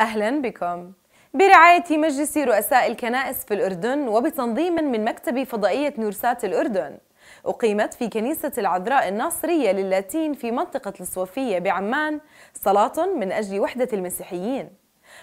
أهلا بكم. برعاية مجلس رؤساء الكنائس في الأردن وبتنظيم من مكتب فضائية نورسات الأردن أقيمت في كنيسة العذراء الناصرية للاتين في منطقة الصوفية بعمان صلاة من أجل وحدة المسيحيين.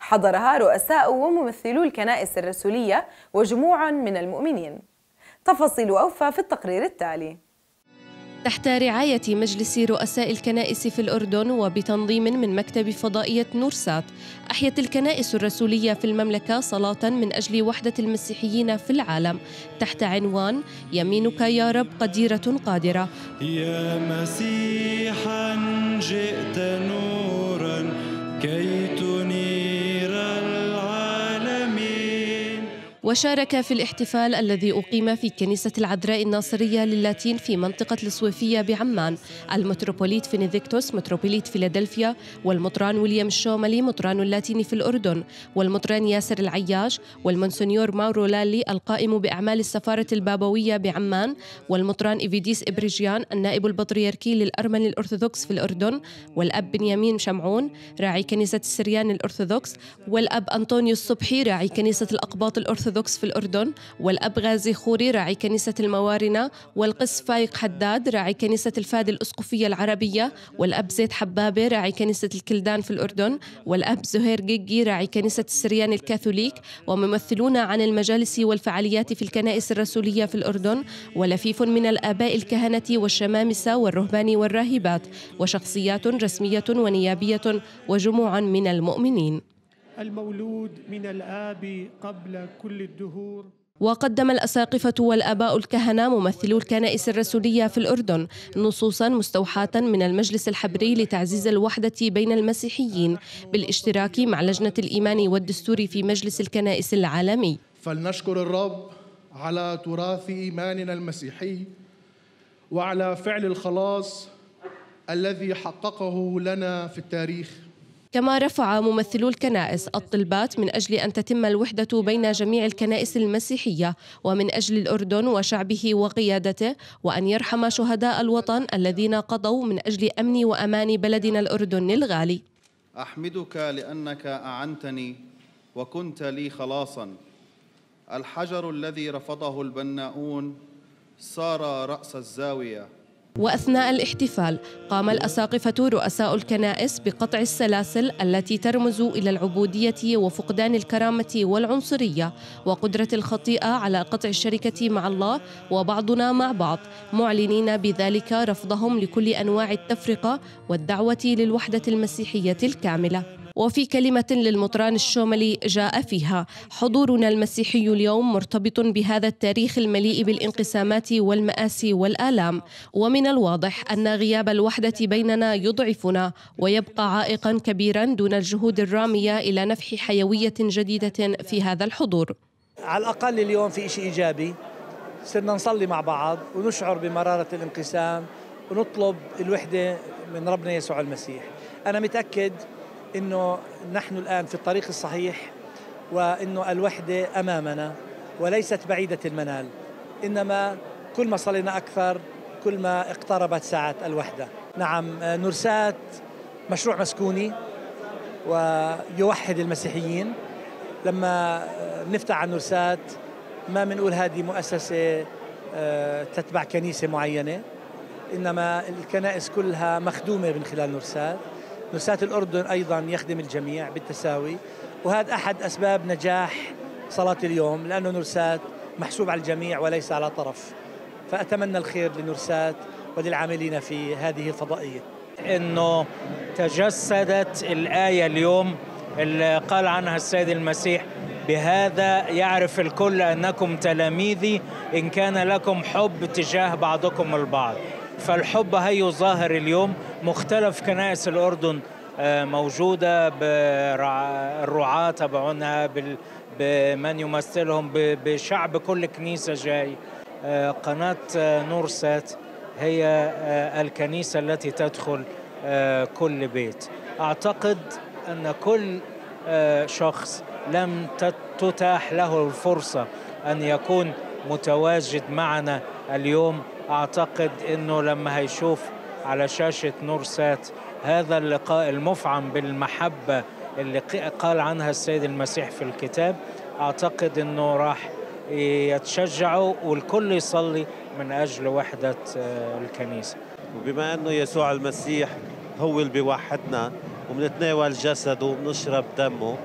حضرها رؤساء وممثلو الكنائس الرسولية وجموع من المؤمنين. تفاصيل أوفى في التقرير التالي. تحت رعاية مجلس رؤساء الكنائس في الأردن وبتنظيم من مكتب فضائية نورسات أحيت الكنائس الرسولية في المملكة صلاة من أجل وحدة المسيحيين في العالم تحت عنوان يمينك يا رب قديرة قادرة يا مسيحا جئت وشارك في الاحتفال الذي أقيم في كنيسة العذراء الناصرية للاتين في منطقة الصويفية بعمان. المتروبوليت فينيديكتوس متروبوليت فيلادلفيا والمطران ويليام الشوملي مطران اللاتين في الأردن والمطران ياسر العياش والمونسنيور ماورو لالي القائم بأعمال السفارة البابوية بعمان والمطران أفيديس إبراجيان النائب البطريركي للأرمن الأرثوذكس في الأردن والأب بنيامين شمعون راعي كنيسة السريان الأرثوذكس والأب أنطونيو الصبحي راعي كنيسة الأقباط الأرثوذكس في الأردن والأب غازي خوري راعي كنيسة الموارنة والقس فايق حداد راعي كنيسة الفاد الأسقفية العربية والأب زيد حبابة راعي كنيسة الكلدان في الأردن والأب زهير جيجي راعي كنيسة السريان الكاثوليك وممثلون عن المجالس والفعاليات في الكنائس الرسولية في الأردن ولفيف من الآباء الكهنة والشمامسة والرهبان والراهبات وشخصيات رسمية ونيابية وجموع من المؤمنين. المولود من الآب قبل كل الدهور. وقدم الأساقفة والآباء الكهنة ممثلو الكنائس الرسولية في الأردن نصوصا مستوحاة من المجلس الحبري لتعزيز الوحدة بين المسيحيين بالاشتراك مع لجنة الإيمان والدستور في مجلس الكنائس العالمي. فلنشكر الرب على تراث إيماننا المسيحي وعلى فعل الخلاص الذي حققه لنا في التاريخ. كما رفع ممثلو الكنائس الطلبات من أجل أن تتم الوحدة بين جميع الكنائس المسيحية ومن أجل الأردن وشعبه وقيادته وأن يرحم شهداء الوطن الذين قضوا من أجل أمن وأمان بلدنا الأردن الغالي. أحمدك لأنك أعنتني وكنت لي خلاصا. الحجر الذي رفضه البناؤون صار رأس الزاوية. وأثناء الاحتفال قام الأساقفة رؤساء الكنائس بقطع السلاسل التي ترمز إلى العبودية وفقدان الكرامة والعنصرية وقدرة الخطيئة على قطع الشركة مع الله وبعضنا مع بعض معلنين بذلك رفضهم لكل أنواع التفرقة والدعوة للوحدة المسيحية الكاملة. وفي كلمة للمطران الشوملي جاء فيها حضورنا المسيحي اليوم مرتبط بهذا التاريخ المليء بالانقسامات والمآسي والآلام. ومن الواضح أن غياب الوحدة بيننا يضعفنا ويبقى عائقا كبيرا دون الجهود الرامية إلى نفح حيوية جديدة في هذا الحضور. على الأقل اليوم في شيء إيجابي. صرنا نصلي مع بعض ونشعر بمرارة الانقسام ونطلب الوحدة من ربنا يسوع المسيح. أنا متأكد أنه نحن الآن في الطريق الصحيح وأنه الوحدة أمامنا وليست بعيدة المنال إنما كل ما صلينا أكثر كل ما اقتربت ساعة الوحدة. نعم نرسات مشروع مسكوني ويوحد المسيحيين. لما نفتح عن نرسات ما بنقول هذه مؤسسة آه، تتبع كنيسة معينة إنما الكنائس كلها مخدومة من خلال نرسات. نرسات الأردن أيضا يخدم الجميع بالتساوي وهذا أحد أسباب نجاح صلاة اليوم لأنه نرسات محسوب على الجميع وليس على طرف. فأتمنى الخير لنرسات وللعاملين في هذه الفضائية. إنه تجسدت الآية اليوم اللي قال عنها السيد المسيح بهذا يعرف الكل أنكم تلاميذي إن كان لكم حب تجاه بعضكم البعض. فالحب هي ظاهر اليوم مختلف كنائس الأردن آه، موجودة بالرعاة تبعونها بمن يمثلهم بشعب كل كنيسة جاي. آه، قناة آه، نور سات هي آه، الكنيسة التي تدخل كل بيت. أعتقد أن كل شخص لم تت- تتاح له الفرصة أن يكون متواجد معنا اليوم. أعتقد إنه لما هيشوف على شاشة نور سات هذا اللقاء المفعم بالمحبة اللي قال عنها السيد المسيح في الكتاب. أعتقد أنه راح يتشجعوا والكل يصلي من أجل وحدة آه، الكنيسة. وبما أنه يسوع المسيح هو اللي بيوحدنا وبنتناول جسده وبنشرب دمه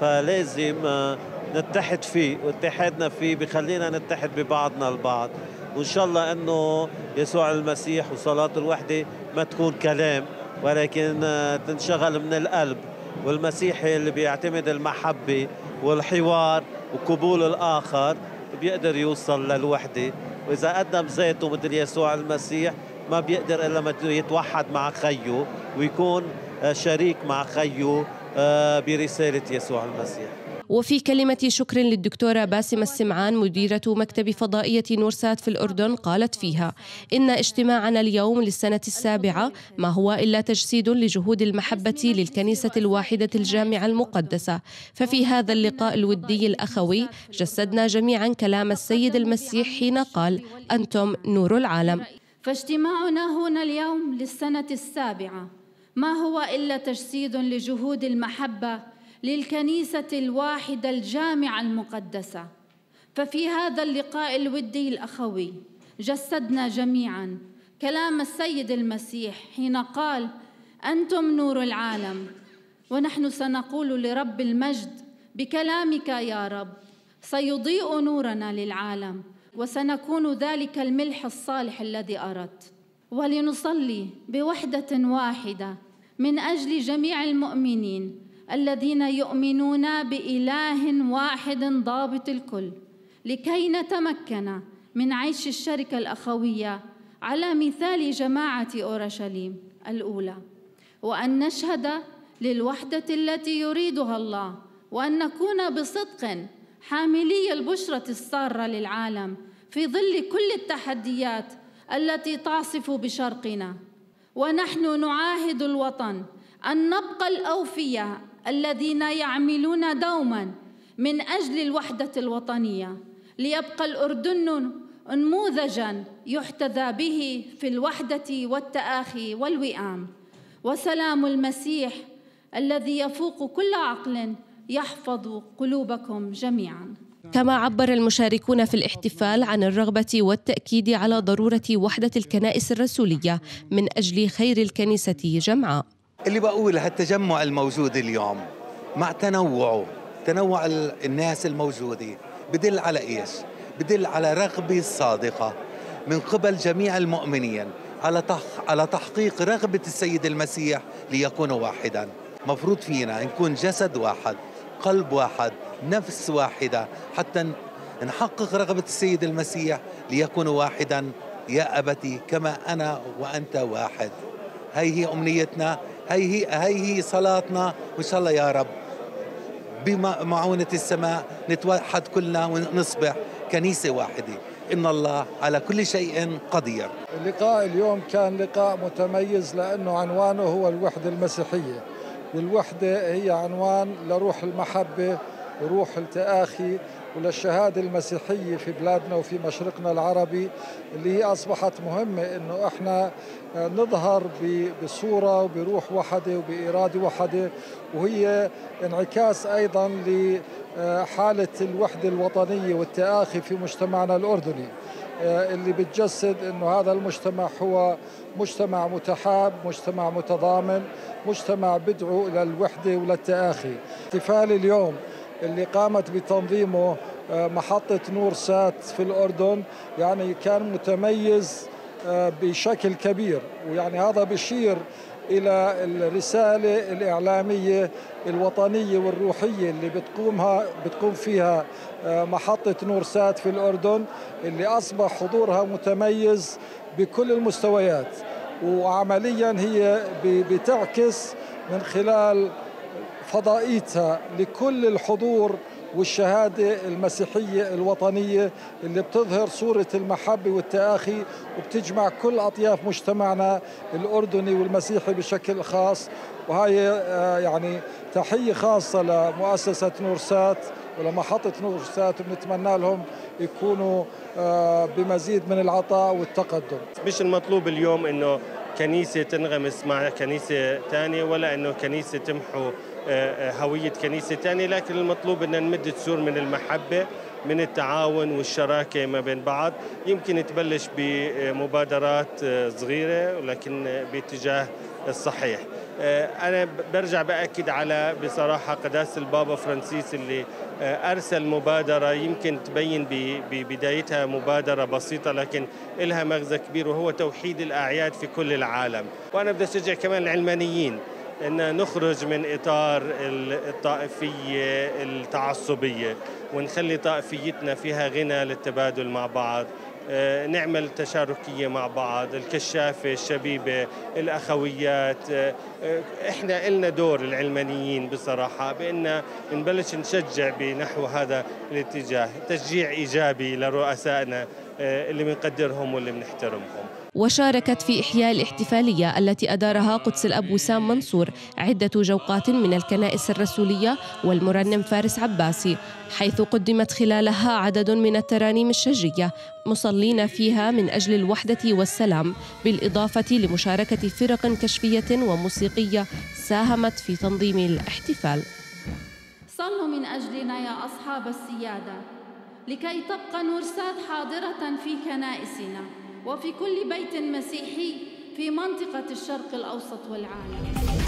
فلازم آه، نتحد فيه واتحادنا فيه بخلينا نتحد ببعضنا البعض. وإن شاء الله إنه يسوع المسيح وصلاة الوحدة ما تكون كلام. ولكن آه، تنشغل من القلب والمسيحي اللي بيعتمد المحبة والحوار وقبول الآخر بيقدر يوصل للوحدة. وإذا قدم ذاته مثل يسوع المسيح ما بيقدر إلا ما يتوحد مع خيه ويكون آه، شريك مع خيه آه، برسالة يسوع المسيح. وفي كلمة شكر للدكتورة باسمة السمعان مديرة مكتب فضائية نورسات في الأردن قالت فيها إن اجتماعنا اليوم للسنة السابعة ما هو إلا تجسيد لجهود المحبة للكنيسة الواحدة الجامعة المقدسة. ففي هذا اللقاء الودي الأخوي جسدنا جميعا كلام السيد المسيح حين قال أنتم نور العالم فاجتماعنا هنا اليوم للسنة السابعة ما هو إلا تجسيد لجهود المحبة للكنيسة الواحدة الجامعة المقدسة. ففي هذا اللقاء الودي الأخوي جسدنا جميعا كلام السيد المسيح حين قال أنتم نور العالم ونحن سنقول لرب المجد بكلامك يا رب سيضيء نورنا للعالم وسنكون ذلك الملح الصالح الذي أردت. ولنصلي بوحدة واحدة من أجل جميع المؤمنين الذين يؤمنون بإله واحد ضابط الكل لكي نتمكن من عيش الشركة الأخوية على مثال جماعة أورشليم الأولى وأن نشهد للوحدة التي يريدها الله وأن نكون بصدق حاملي البشرة السارة للعالم في ظل كل التحديات التي تعصف بشرقنا. ونحن نعاهد الوطن أن نبقى الأوفياء الذين يعملون دوما من أجل الوحدة الوطنية ليبقى الأردن نموذجا يحتذى به في الوحدة والتآخي والوئام. وسلام المسيح الذي يفوق كل عقل يحفظ قلوبكم جميعا. كما عبر المشاركون في الاحتفال عن الرغبة والتأكيد على ضرورة وحدة الكنائس الرسولية من أجل خير الكنيسة جمعاء. اللي بقول هالتجمع الموجود اليوم مع تنوعه تنوع الناس الموجودة. بدل على إيش؟ بدل على رغبة صادقة من قبل جميع المؤمنين على على تحقيق رغبة السيد المسيح ليكونوا واحدا. مفروض فينا نكون جسد واحد قلب واحد نفس واحدة حتى نحقق رغبة السيد المسيح ليكونوا واحدا. يا أبتي كما أنا وأنت واحد. هي هي أمنيتنا. هي هي هي هي صلاتنا. وإن شاء الله يا رب بمعونة السماء نتوحد كلنا ونصبح كنيسة واحدة. إن الله على كل شيء قدير. اللقاء اليوم كان لقاء متميز لأنه عنوانه هو الوحدة المسيحية. والوحدة هي عنوان لروح المحبة وروح التآخي. وللشهادة المسيحية في بلادنا وفي مشرقنا العربي اللي هي أصبحت مهمة إنه إحنا نظهر بصورة وبروح وحدة وبإرادة وحدة وهي انعكاس أيضا لحالة الوحدة الوطنية والتآخي في مجتمعنا الأردني اللي بتجسد إنه هذا المجتمع هو مجتمع متحاب، مجتمع متضامن، مجتمع بدعو إلى الوحدة وللتآخي. احتفال اليوم اللي قامت بتنظيمه محطة نور سات في الأردن يعني كان متميز آه، بشكل كبير. ويعني هذا بشير إلى الرسالة الإعلامية الوطنية والروحية اللي بتقومها بتقوم فيها آه، محطة نور سات في الأردن اللي أصبح حضورها متميز بكل المستويات. وعمليا هي بتعكس من خلال فضائيتها لكل الحضور والشهادة المسيحية الوطنية اللي بتظهر صورة المحبة والتآخي وبتجمع كل أطياف مجتمعنا الأردني والمسيحي بشكل خاص. وهي آه، يعني تحية خاصة لمؤسسة نورسات ولمحطة نورسات وبنتمنى لهم يكونوا آه، بمزيد من العطاء والتقدم. مش المطلوب اليوم إنه كنيسة تنغمس مع كنيسة ثانية ولا إنه كنيسة تمحو هوية كنيسة تانية لكن المطلوب أن نمد تسور من المحبة من التعاون والشراكة ما بين بعض. يمكن تبلش بمبادرات صغيرة ولكن باتجاه الصحيح. أنا برجع بأكد على بصراحة قداسة البابا فرانسيس اللي أرسل مبادرة. يمكن تبين ببدايتها مبادرة بسيطة لكن لها مغزى كبير وهو توحيد الأعياد في كل العالم. وأنا بدي أشجع كمان العلمانيين. إن نخرج من إطار الطائفية التعصبية ونخلي طائفيتنا فيها غنى للتبادل مع بعض نعمل تشاركية مع بعض الكشافة الشبيبة الأخويات إحنا إلنا دور العلمانيين بصراحة بأن نبلش نشجع بنحو هذا الاتجاه تشجيع إيجابي لرؤسائنا اللي بنقدرهم واللي بنحترمهم. وشاركت في إحياء الاحتفالية التي أدارها قدس الأب وسام منصور عدة جوقات من الكنائس الرسولية والمرنم فارس عباسي حيث قدمت خلالها عدد من الترانيم الشجية مصلين فيها من أجل الوحدة والسلام بالإضافة لمشاركة فرق كشفية وموسيقية ساهمت في تنظيم الاحتفال. صلوا من أجلنا يا أصحاب السيادة لكي تبقى نورسات حاضرة في كنائسنا. وفي كل بيت مسيحي في منطقة الشرق الأوسط والعالم.